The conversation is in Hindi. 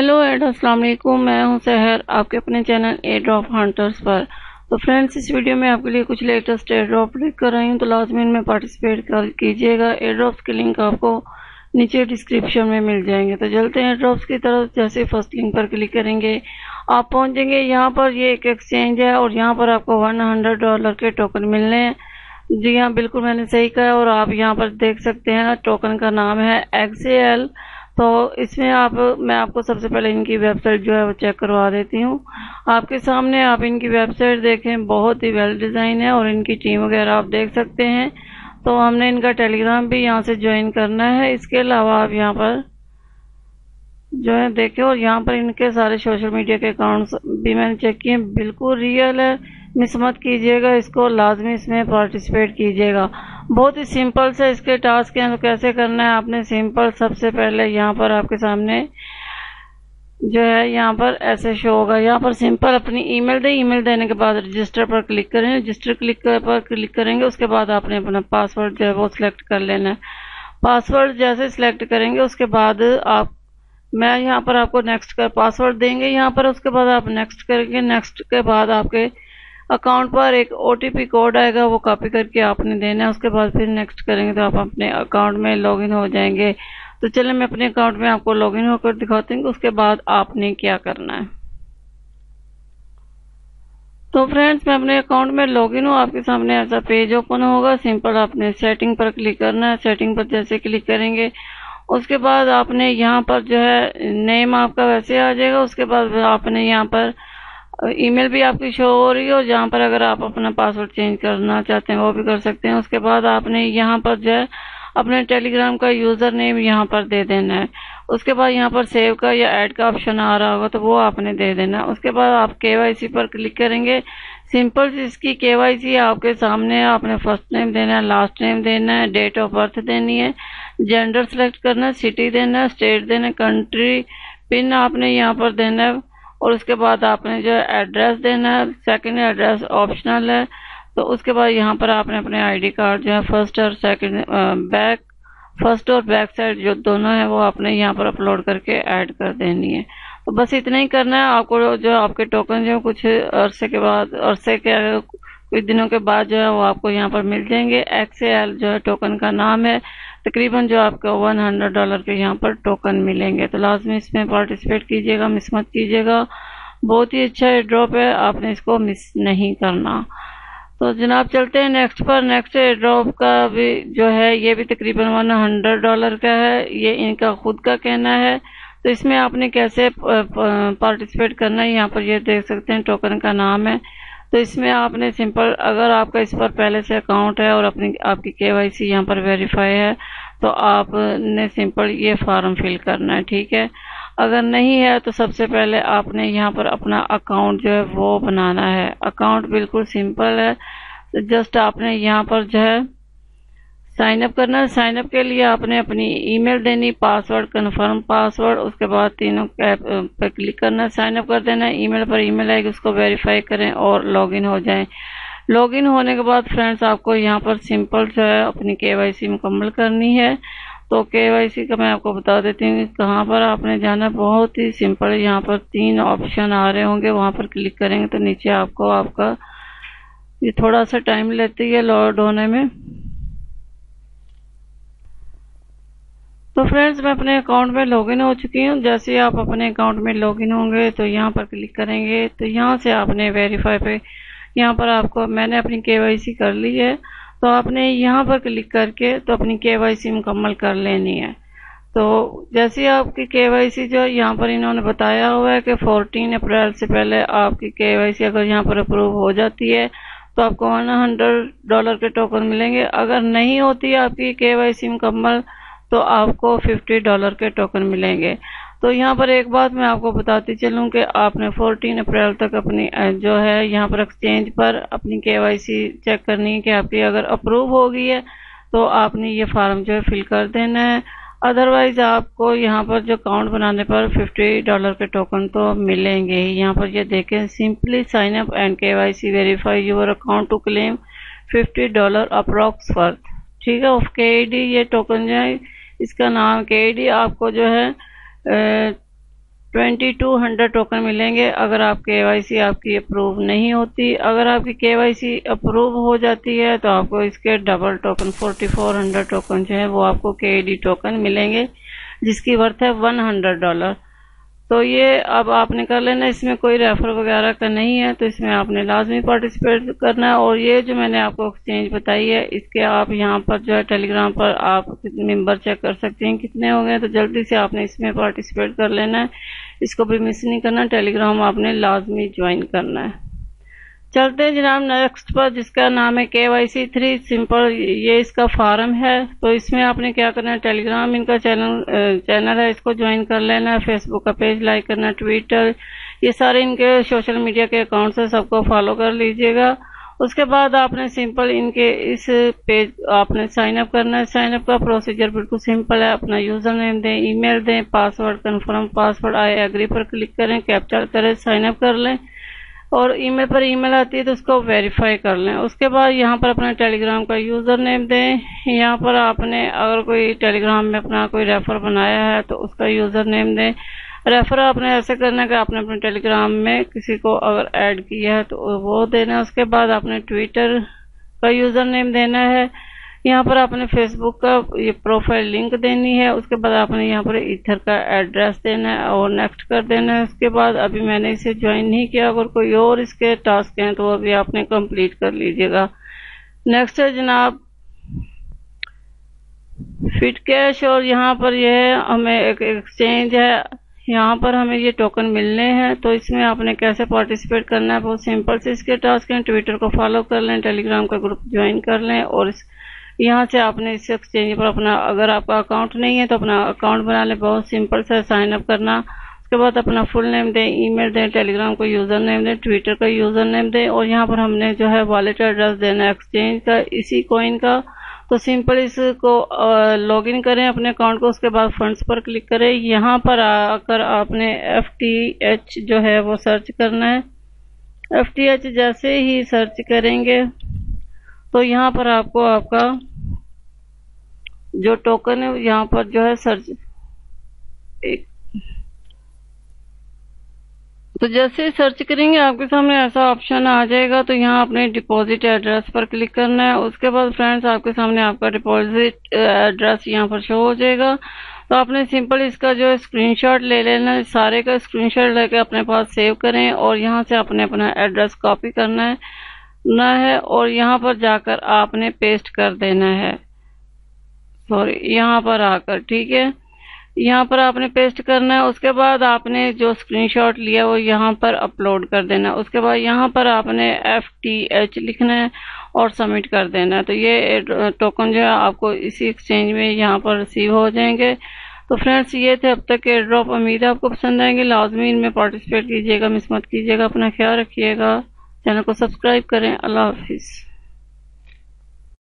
हेलो एड अस्सलाम वालेकुम मैं हूँ सहर आपके अपने चैनल ए ड्रॉप हंटर्स पर। तो फ्रेंड्स इस वीडियो में आपके लिए कुछ लेटेस्ट एयर ड्रॉप लेकर रही हूँ तो लाजमी इनमें पार्टिसिपेट कर कीजिएगा। एयर ड्रॉप्स के लिंक आपको नीचे डिस्क्रिप्शन में मिल जाएँगे। तो चलते हैं ड्रॉप्स की तरफ़। जैसे फ़र्स्ट लिंक पर क्लिक करेंगे, आप पहुँचेंगे यहाँ पर ये एक एक्सचेंज है और यहाँ पर आपको वन हंड्रेड डॉलर के टोकन मिलने हैं। जी हाँ बिल्कुल मैंने सही कहा और आप यहाँ पर देख सकते हैं टोकन का नाम है एक्सेल तो इसमें आप, मैं आपको सबसे पहले इनकी वेबसाइट जो है वो चेक करवा देती हूँ। आपके सामने आप इनकी वेबसाइट देखें, बहुत ही वेल डिज़ाइन है और इनकी टीम वगैरह आप देख सकते हैं। तो हमने इनका टेलीग्राम भी यहाँ से ज्वाइन करना है। इसके अलावा आप यहाँ पर जो है देखें और यहाँ पर इनके सारे सोशल मीडिया के अकाउंट्स भी मैंने चेक किए बिल्कुल रियल है। मिस मत कीजिएगा इसको, लाजमी इसमें पार्टिसिपेट कीजिएगा। बहुत ही सिंपल से इसके टास्क हैं तो कैसे करना है? आपने सिंपल सबसे पहले यहाँ पर आपके सामने जो है, यहाँ पर ऐसे शो होगा। यहाँ पर सिंपल अपनी ईमेल दे ईमेल देने के बाद रजिस्टर पर क्लिक करें। रजिस्टर क्लिक कर, पर क्लिक करेंगे, उसके बाद आपने अपना पासवर्ड जो है, वो सिलेक्ट कर लेना है। पासवर्ड जैसे सिलेक्ट करेंगे, उसके बाद आप, मैं यहाँ पर आपको नेक्स्ट कर पासवर्ड देंगे। यहाँ पर उसके बाद आप नेक्स्ट करेंगे। नेक्स्ट के बाद आपके अकाउंट पर एक ओ कोड आएगा, वो कॉपी करके आपने देना है, उसके बाद फिर नेक्स्ट करेंगे तो आप अपने अकाउंट में लॉगिन हो जाएँगे। तो चले मैं अपने अकाउंट में आपको लॉगिन होकर दिखाती हूँ, उसके बाद आपने क्या करना है। तो फ्रेंड्स मैं अपने अकाउंट में लॉगिन हूँ, आपके सामने ऐसा पेज ओपन होगा सिंपल आपने सेटिंग पर क्लिक करना है सेटिंग पर जैसे क्लिक करेंगे, उसके बाद आपने यहाँ पर जो है नेम आपका वैसे आ जाएगा, उसके बाद आपने यहाँ पर ईमेल भी आपकी शो हो रही है और जहाँ पर अगर आप अपना पासवर्ड चेंज करना चाहते हैं, वो भी कर सकते हैं। उसके बाद आपने यहाँ पर जो है, अपने टेलीग्राम का यूज़र नेम यहाँ पर दे देना है। उसके बाद यहाँ पर सेव का या ऐड का ऑप्शन आ रहा होगा तो वो आपने दे देना है। उसके बाद आप के पर क्लिक करेंगे। सिंपल इसकी के आपके सामने आपने फ़र्स्ट नेम देना है, लास्ट नेम देना है, डेट ऑफ़ बर्थ देनी है, जेंडर सेलेक्ट करना है, सिटी देना है, स्टेट देना है, कंट्री पिन आपने यहाँ पर देना है। और उसके बाद आपने जो एड्रेस देना है सेकंड एड्रेस ऑप्शनल है तो उसके बाद यहाँ पर आपने अपने आईडी कार्ड जो है फ़र्स्ट और सेकंड बैक फ़र्स्ट और बैक साइड जो दोनों है, वो आपने यहाँ पर अपलोड करके ऐड कर देनी है। तो बस इतना ही करना है। आपको जो आपके टोकन जो कुछ अरसे के बाद, अरसे के, कुछ दिनों के बाद जो है, वो आपको यहाँ पर मिल जाएँगे। एक्स एल जो है टोकन का नाम है। तकरीबन जो आपको 100 डॉलर के यहाँ पर टोकन मिलेंगे। तो लाजमी इसमें पार्टिसिपेट कीजिएगा मिस मत कीजिएगा। बहुत ही अच्छा ड्रॉप है, आपने इसको मिस नहीं करना। तो जनाब चलते हैं नेक्स्ट पर। नेक्स्ट ड्रॉप का भी जो है, ये भी तकरीबन वन हंड्रेड डॉलर का है। ये इनका खुद का कहना है। तो इसमें आपने कैसे पार्टिसिपेट करना है, यहाँ पर ये देख सकते हैं टोकन का नाम है। तो इसमें आपने सिंपल अगर आपका इस पर पहले से अकाउंट है और अपनी, आपकी के वाई सी यहाँ पर वेरीफाई है तो आपने सिंपल ये फॉर्म फिल करना है, ठीक है? अगर नहीं है तो सबसे पहले आपने यहाँ पर अपना अकाउंट जो है वो बनाना है। अकाउंट बिल्कुल सिंपल है। जस्ट आपने यहाँ पर जो है साइन अप करना है। साइन अप के लिए आपने अपनी ईमेल देनी, पासवर्ड कंफर्म पासवर्ड, उसके बाद तीनों पे क्लिक करना, साइन अप कर देना। ईमेल पर ईमेल आएगी, उसको वेरीफाई करें और लॉगिन हो जाएँ। लॉगिन होने के बाद फ्रेंड्स आपको यहाँ पर सिंपल जो है अपनी के मुकम्मल करनी है। तो के का मैं आपको बता देती हूँ कहाँ पर आपने जाना बहुत ही सिंपल यहाँ पर तीन ऑप्शन आ रहे होंगे। वहाँ पर क्लिक करेंगे तो नीचे आपको आपका ये थोड़ा सा टाइम लेती है लोड होने में। तो फ्रेंड्स मैं अपने अकाउंट में लॉगिन हो चुकी हूँ। जैसे आप अपने अकाउंट में लॉगिन होंगे तो यहाँ पर क्लिक करेंगे। तो यहाँ से आपने वेरीफाई पे यहाँ पर आपको, मैंने अपनी के कर ली है तो आपने यहाँ पर क्लिक करके तो अपनी के मुकम्मल कर लेनी है। तो जैसे आपकी के जो यहाँ पर इन्होंने बताया हुआ है कि 14 अप्रैल से पहले आपकी के अगर यहाँ पर अप्रूव हो जाती है तो आपको वन हंड्रेड डॉलर के टोकन मिलेंगे। अगर नहीं होती आपकी के मुकम्मल तो आपको 50 डॉलर के टोकन मिलेंगे। तो यहाँ पर एक बात मैं आपको बताती चलूँ कि आपने 14 अप्रैल तक अपनी जो है यहाँ पर एक्सचेंज पर अपनी केवाईसी चेक करनी है कि आपकी अगर अप्रूव हो गई है तो आपने ये फार्म जो है फिल कर देना है। अदरवाइज़ आपको यहाँ पर जो अकाउंट बनाने पर 50 डॉलर के टोकन तो मिलेंगे ही। यहाँ पर ये देखें simply sign up and K Y C verify your account to claim 50 dollar approx worth ठीक है ऑफ़ के ये टोकन जो है, इसका नाम के आपको जो है ट्वेंटी टू हंड्रेड टोकन मिलेंगे अगर आप के आपकी अप्रूव नहीं होती। अगर आपकी के अप्रूव हो जाती है तो आपको इसके double token forty four hundred token जो है, वो आपको के टोकन मिलेंगे, जिसकी वर्थ है वन हंड्रेड डॉलर तो ये अब आपने कर लेना है इसमें कोई रेफर वगैरह का नहीं है तो इसमें आपने लाजमी पार्टिसिपेट करना है। और ये जो मैंने आपको एक्सचेंज बताई है, इसके आप यहाँ पर जो है टेलीग्राम पर आप मेंबर चेक कर सकते हैं कितने हो गए तो जल्दी से आपने इसमें पार्टिसिपेट कर लेना है। इसको भी मिस नहीं करना टेलीग्राम आपने लाजमी ज्वाइन करना है। चलते हैं जनाब नेक्स्ट पर, जिसका नाम है के वाई सी थ्री सिंपल ये इसका फार्म है। तो इसमें आपने क्या करना है? टेलीग्राम इनका चैनल चैनल है, इसको ज्वाइन कर लेना है। फेसबुक का पेज लाइक करना ट्विटर ये सारे इनके सोशल मीडिया के अकाउंट्स है, सबको फॉलो कर लीजिएगा। उसके बाद आपने सिंपल इनके इस पेज आपने साइन अप करना है। साइन अप का प्रोसीजर बिल्कुल सिंपल है। अपना यूज़र नेम दें ईमेल दें password confirm password I agree पर क्लिक करें कैप्चर करें साइन अप कर लें। और ईमेल पर ईमेल आती है तो उसको वेरीफाई कर लें। उसके बाद यहाँ पर अपना टेलीग्राम का यूज़र नेम दें। यहाँ पर आपने अगर कोई टेलीग्राम में अपना कोई रेफर बनाया है तो उसका यूज़र नेम दें। रेफर आपने ऐसे करना है कि आपने अपने टेलीग्राम में किसी को अगर ऐड किया है तो वो देना उसके बाद आपने ट्विटर का यूज़र नेम देना है। यहाँ पर आपने फेसबुक का ये प्रोफ़ाइल लिंक देनी है, उसके बाद आपने यहाँ पर इथर का एड्रेस देना है और नेक्स्ट कर देना है उसके बाद अभी मैंने इसे ज्वाइन नहीं किया, अगर कोई और इसके टास्क हैं तो वो भी आपने कंप्लीट कर लीजिएगा। नेक्स्ट है जनाब फिट कैश और यहाँ पर यह हमें एक एक्सचेंज है। यहाँ पर हमें ये टोकन मिलने हैं तो इसमें आपने कैसे पार्टिसिपेट करना है? बहुत सिंपल से इसके टास्क हैं। ट्विटर को फॉलो कर लें टेलीग्राम का ग्रुप ज्वाइन कर लें और इस यहाँ से आपने इस एक्सचेंज पर अपना, अगर आपका अकाउंट नहीं है तो अपना अकाउंट बना लें, बहुत सिंपल सा साइन अप करना। उसके बाद अपना फुल नेम दें ईमेल दें टेलीग्राम का यूज़र नेम दें ट्विटर का यूज़र नेम दें और यहाँ पर हमने जो है वॉलेट एड्रेस देना है एक्सचेंज का, इसी कॉइन का। तो सिंपल इसको लॉग इन करें अपने अकाउंट को, उसके बाद फंड्स पर क्लिक करें। यहाँ पर आकर आपने एफ़ टी एच जो है वो सर्च करना है। एफ़ टी एच जैसे ही सर्च करेंगे तो यहाँ पर आपको आपका जो टोकन है यहाँ पर जो है सर्च एक तो जैसे सर्च करेंगे, आपके सामने ऐसा ऑप्शन आ जाएगा तो यहाँ अपने डिपॉजिट एड्रेस पर क्लिक करना है। उसके बाद फ्रेंड्स आपके सामने आपका डिपॉजिट एड्रेस यहाँ पर शो हो जाएगा। तो आपने सिंपल इसका जो स्क्रीनशॉट ले लेना है। सारे का स्क्रीनशॉट लेके अपने पास सेव करें और यहाँ से अपने अपना एड्रेस कॉपी करना है, ना है, और यहाँ पर जाकर आपने पेस्ट कर देना है। सॉरी, यहाँ पर आकर, ठीक है? यहाँ पर आपने पेस्ट करना है, उसके बाद आपने जो स्क्रीनशॉट लिया वो यहाँ पर अपलोड कर देना है। उसके बाद यहाँ पर आपने एफ़ टी एच लिखना है और सबमिट कर देना है। तो ये टोकन जो है आपको इसी एक्सचेंज में यहाँ पर रिसीव हो जाएँगे। तो फ्रेंड्स ये थे अब तक के ड्रॉप उम्मीद है आपको पसंद आएँगे। लाजमी इनमें पार्टिसिपेट कीजिएगा मिसमत कीजिएगा, अपना ख्याल रखिएगा। चैनल को सब्सक्राइब करें। अल्लाह हाफिज़।